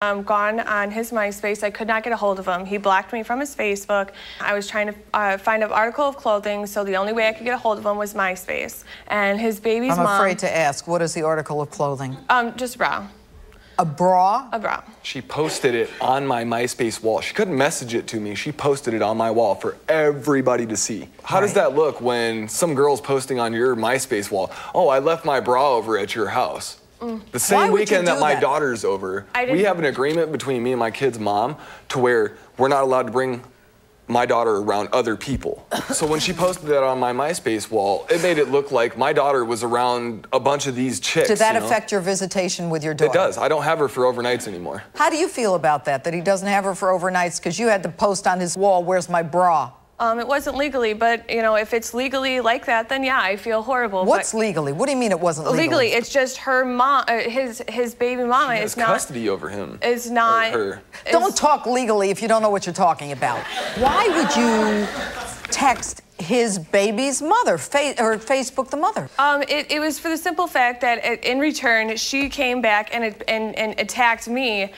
um, gone on his MySpace. I could not get a hold of him. He blocked me from his Facebook. I was trying to uh, find an article of clothing, so the only way I could get a hold of him was MySpace. And his baby's mom. I'm afraid to ask, what is the article of clothing? Um, just a bra. A bra? A bra. She posted it on my MySpace wall. She couldn't message it to me. She posted it on my wall for everybody to see. How does that look when some girl's posting on your MySpace wall, oh, I left my bra over at your house? Mm. The same weekend that my that? daughter's over, we have an agreement between me and my kid's mom to where we're not allowed to bring my daughter around other people. so when she posted that on my MySpace wall, it made it look like my daughter was around a bunch of these chicks. Did that you know? affect your visitation with your daughter? It does. I don't have her for overnights anymore. How do you feel about that, that he doesn't have her for overnights because you had to post on his wall, where's my bra? Um, it wasn't legally, but you know, if it's legally like that, then yeah, I feel horrible. What's but legally? What do you mean it wasn't legally? legally? It's just her mom, uh, his his baby mama She has is not custody over him. is not Or her. is- Don't talk legally if you don't know what you're talking about. Why would you text his baby's mother, fa- or Facebook the mother? Um, it, it was for the simple fact that in return she came back and, and and attacked me